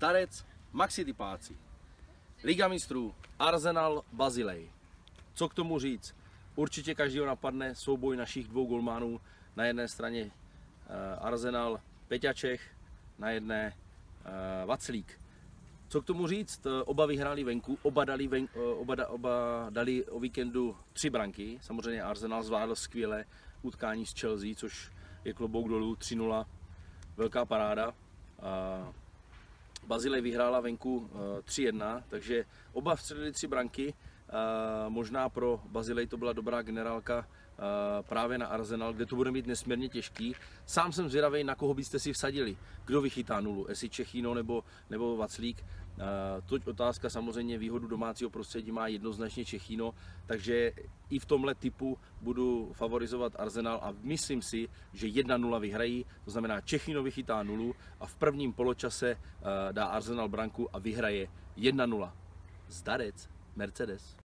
Zdarec, Maxi Typáci, Liga mistrů, Arsenal, Bazilej. Co k tomu říct? Určitě každého napadne souboj našich dvou golmánů. Na jedné straně uh, Arsenal, Peťa Čech, na jedné uh, Vaclík. Co k tomu říct? Oba vyhráli venku, oba dali, ven, oba, da, oba dali o víkendu tři branky. Samozřejmě Arsenal zvládl skvěle utkání s Chelsea, což je klobouk dolů 3-0. Velká paráda. A Bazilej vyhrála venku 3-1, takže oba vstřelili tři branky. Možná pro Bazilej to byla dobrá generálka právě na Arsenal, kde to bude mít nesmírně těžký. Sám jsem zvědavý, na koho byste si vsadili. Kdo vychytá nulu, jestli Čechino nebo, nebo Vaclík. Toť otázka samozřejmě výhodu domácího prostředí má jednoznačně Čechino, takže i v tomhle typu budu favorizovat Arsenal a myslím si, že 1-0 vyhrají, to znamená Čechino vychytá nulu a v prvním poločase dá Arsenal branku a vyhraje 1-0. Zdarec, Mercedes.